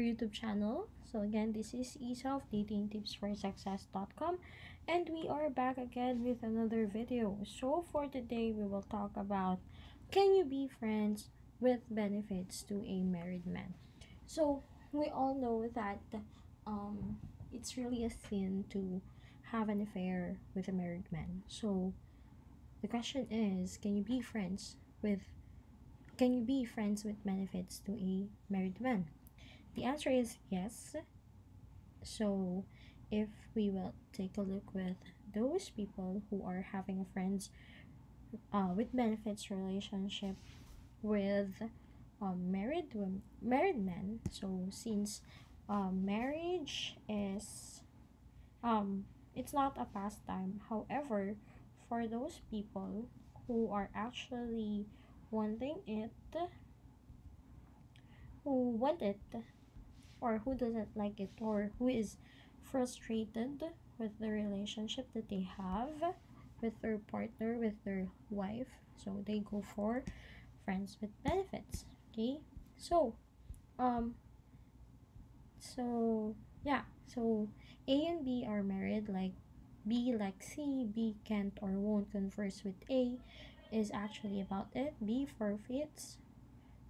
YouTube channel. So again, this is of Dating Tips for Success.com and we are back again with another video. So for today, we will talk about can you be friends with benefits to a married man? So we all know that um, it's really a sin to have an affair with a married man. So the question is, can you be friends with can you be friends with benefits to a married man? The answer is yes. So, if we will take a look with those people who are having friends uh, with benefits relationship with um, married married men. So, since um, marriage is um, it's not a pastime. However, for those people who are actually wanting it, who want it or who doesn't like it or who is frustrated with the relationship that they have with their partner with their wife. So they go for friends with benefits okay? So um so yeah so a and b are married like b like c b can't or won't converse with a is actually about it. B forfeits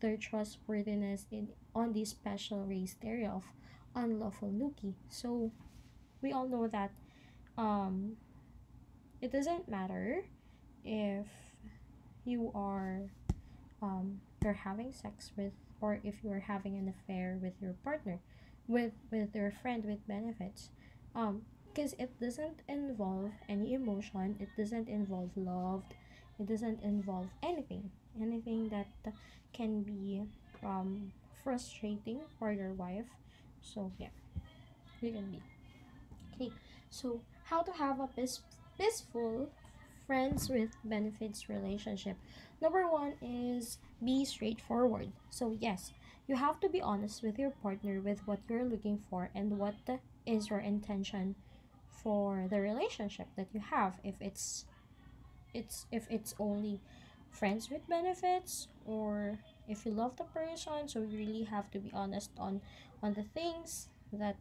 their trustworthiness in on this special race area of unlawful nookie. So we all know that um, it doesn't matter if you are um, you're having sex with or if you are having an affair with your partner with with your friend with benefits um because it doesn't involve any emotion it doesn't involve love it doesn't involve anything anything that can be um frustrating for your wife. So yeah. You can be. Okay. So how to have a peace, peaceful friends with benefits relationship. Number one is be straightforward. So yes you have to be honest with your partner with what you're looking for and what is your intention for the relationship that you have if it's it's if it's only friends with benefits or if you love the person so you really have to be honest on on the things that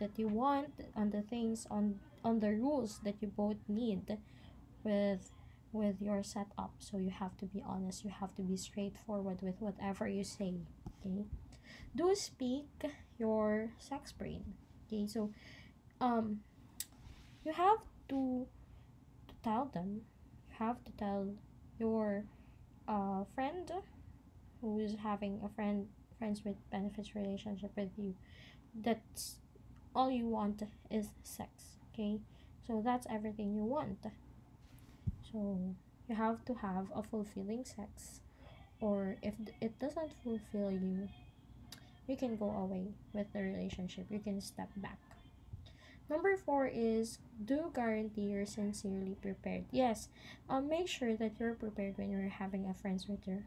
that you want on the things on on the rules that you both need with with your setup. So you have to be honest you have to be straightforward with whatever you say okay? Do speak your sex brain okay? So um you have to, to tell them you have to tell your uh, friend who is having a friend friends with benefits relationship with you. That's all you want is sex okay? So that's everything you want. So you have to have a fulfilling sex or if it doesn't fulfill you you can go away with the relationship. You can step back Number four is do guarantee you're sincerely prepared. Yes, um, make sure that you're prepared when you're having a friends with your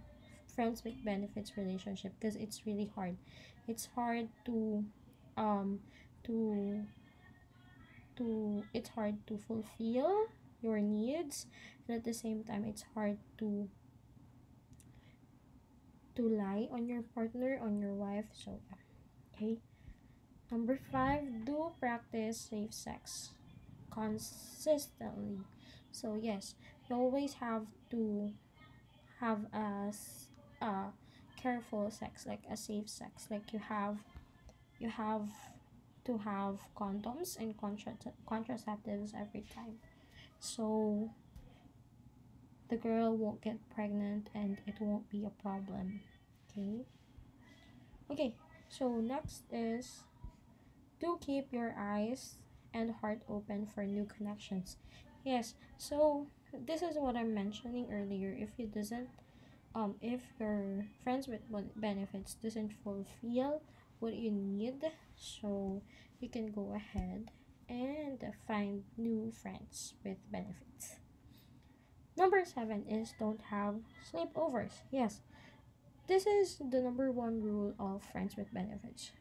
friends with benefits relationship because it's really hard. It's hard to um to to it's hard to fulfill your needs and at the same time it's hard to to lie on your partner on your wife so okay Number five, do practice safe sex consistently. So yes, you always have to have a, a careful sex, like a safe sex. Like you have, you have to have condoms and contra- contraceptives every time. So the girl won't get pregnant and it won't be a problem. Okay. Okay. So next is do keep your eyes and heart open for new connections. Yes, so this is what I'm mentioning earlier. If it doesn't, um, if your friends with benefits doesn't fulfill what you need, so you can go ahead and find new friends with benefits. Number seven is don't have sleepovers. Yes, this is the number one rule of friends with benefits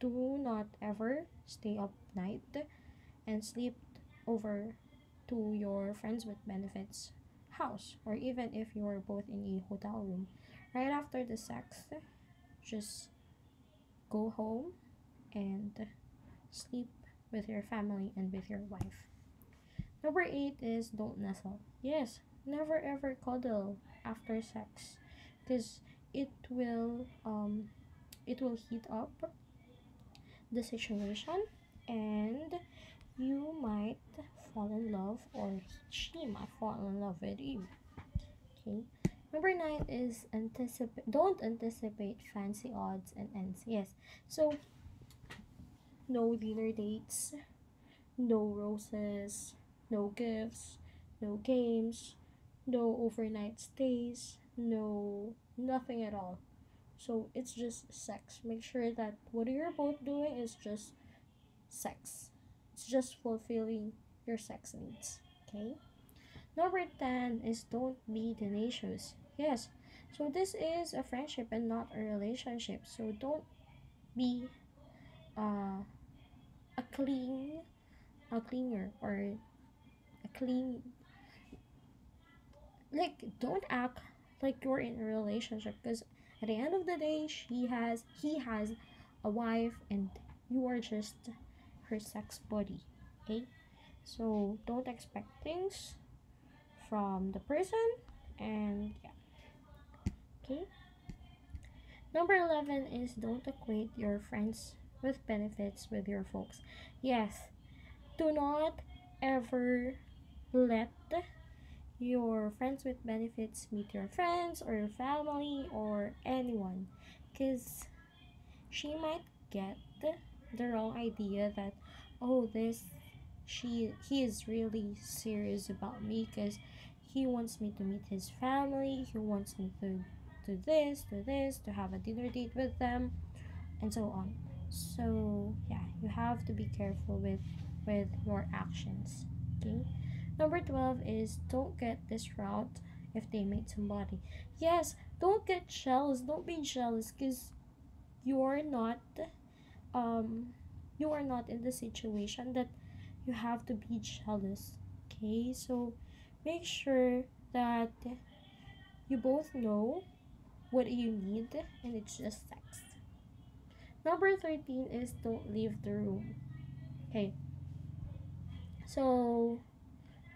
do not ever stay up night and sleep over to your friends with benefits house or even if you are both in a hotel room right after the sex just go home and sleep with your family and with your wife. Number eight is don't nestle. Yes, never ever cuddle after sex because it will um it will heat up the situation and you might fall in love or she might fall in love with you. Okay. Number nine is anticipate don't anticipate fancy odds and ends. Yes. So no dinner dates no roses no gifts no games no overnight stays no nothing at all so it's just sex. Make sure that what you're both doing is just sex. It's just fulfilling your sex needs okay? Number 10 is don't be tenacious. Yes. So this is a friendship and not a relationship. So don't be uh, a clean a cleaner or a clean like don't act like you're in a relationship because at the end of the day she has he has a wife and you are just her sex buddy okay? So don't expect things from the person and yeah okay? Number 11 is don't equate your friends with benefits with your folks. Yes do not ever let your friends with benefits meet your friends or your family or anyone. Because she might get the wrong idea that oh this she he is really serious about me because he wants me to meet his family he wants me to do this do this to have a dinner date with them and so on. So yeah you have to be careful with with your actions okay Number 12 is don't get this route if they meet somebody. Yes, don't get jealous. Don't be jealous because you're not um you are not in the situation that you have to be jealous. Okay? So make sure that you both know what you need and it's just sex. Number 13 is don't leave the room. Okay. So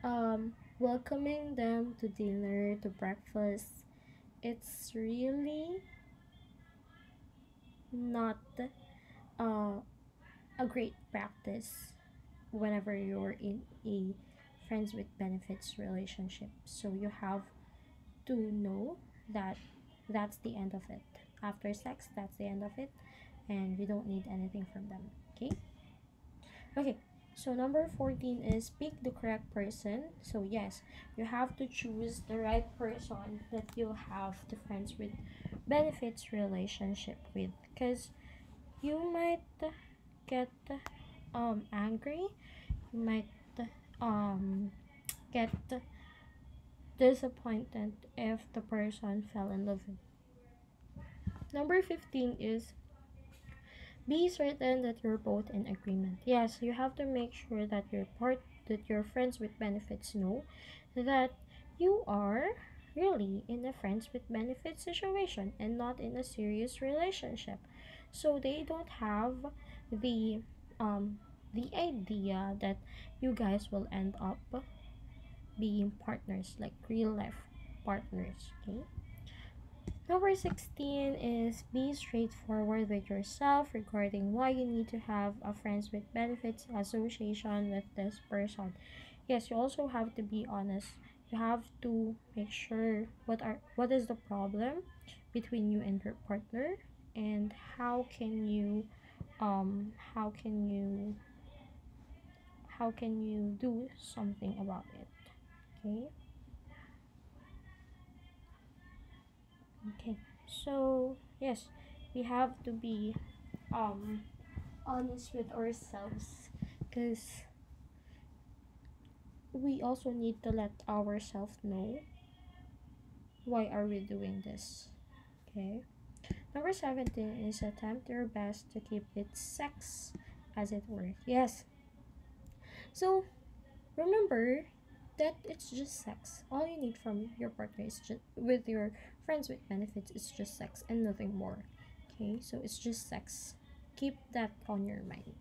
um, welcoming them to dinner, to breakfast, it's really not uh, a great practice whenever you're in a friends with benefits relationship. So you have to know that that's the end of it. After sex, that's the end of it, and we don't need anything from them. Okay? Okay, so number 14 is pick the correct person. So yes, you have to choose the right person that you'll have the friends with benefits relationship with because you might get um angry, you might um get disappointed if the person fell in love with. Number 15 is be certain that you're both in agreement. Yes, you have to make sure that your part that your friends with benefits know that you are really in a friends with benefits situation and not in a serious relationship. So they don't have the um the idea that you guys will end up being partners like real life partners, okay? Number 16 is be straightforward with yourself regarding why you need to have a friends with benefits association with this person. Yes, you also have to be honest. You have to make sure what are what is the problem between you and your partner and how can you um how can you how can you do something about it okay okay. So yes we have to be um honest with ourselves because we also need to let ourselves know why are we doing this. Okay. Number 17 is attempt your best to keep it sex as it were. Yes. So remember that it's just sex. All you need from your partner is just with your friends with benefits is just sex and nothing more. Okay, so it's just sex. keep that on your mind.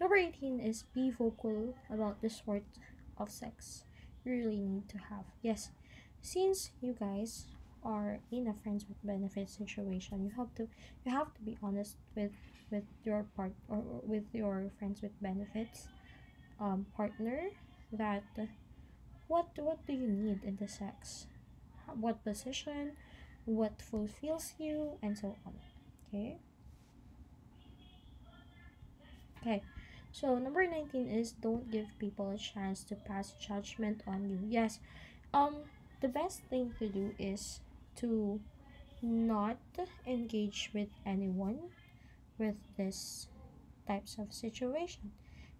Number 18 is be vocal about the sort of sex you really need to have. Yes, since you guys are in a friends with benefits situation, you have to you have to be honest with with your part or with your friends with benefits um partner that what what do you need in the sex what position what fulfills you and so on. Okay? Okay. So number 19 is don't give people a chance to pass judgment on you. Yes um the best thing to do is to not engage with anyone with this types of situation.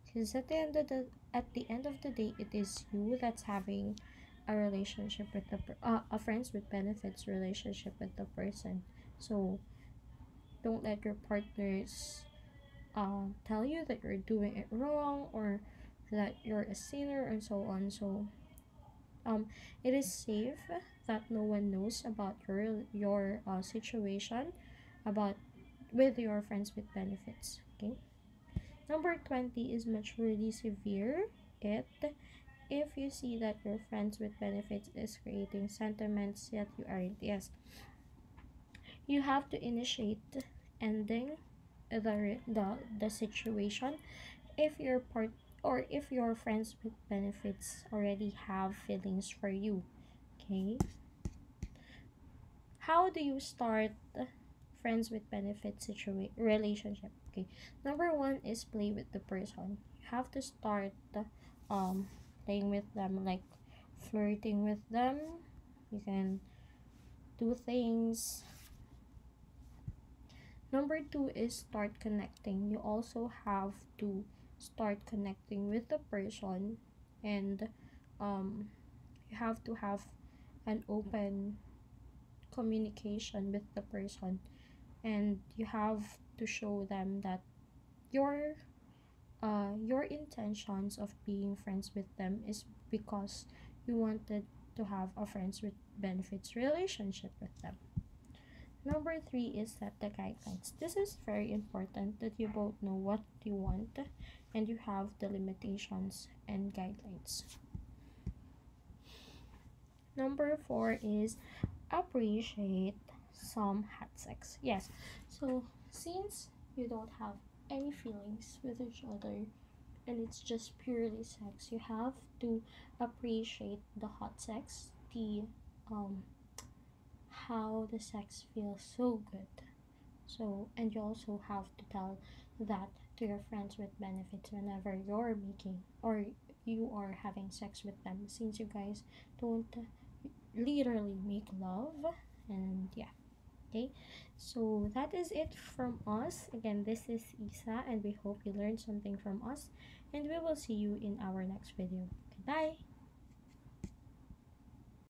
Because at the end of the at the end of the day it is you that's having a relationship with the uh, a friends with benefits relationship with the person. So don't let your partners uh, tell you that you're doing it wrong or that you're a sinner and so on. So um it is safe that no one knows about your your uh, situation about with your friends with benefits okay? Number 20 is maturity severe it if you see that your friends with benefits is creating sentiments that you aren't yes you have to initiate ending the the, the situation. If your part or if your friends with benefits already have feelings for you okay? How do you start friends with benefits situation relationship okay? Number one is play with the person. You have to start um playing with them like flirting with them. You can do things. Number two is start connecting. You also have to start connecting with the person and um you have to have an open communication with the person. And you have to show them that your uh your intentions of being friends with them is because you wanted to have a friends with benefits relationship with them. Number three is set the guidelines. This is very important that you both know what you want and you have the limitations and guidelines. Number four is appreciate some hot sex. Yes so since you don't have any feelings with each other and it's just purely sex. You have to appreciate the hot sex the um how the sex feels so good. So and you also have to tell that to your friends with benefits whenever you're making or you are having sex with them since you guys don't literally make love and yeah okay so that is it from us. Again this is isa and we hope you learned something from us and we will see you in our next video. Goodbye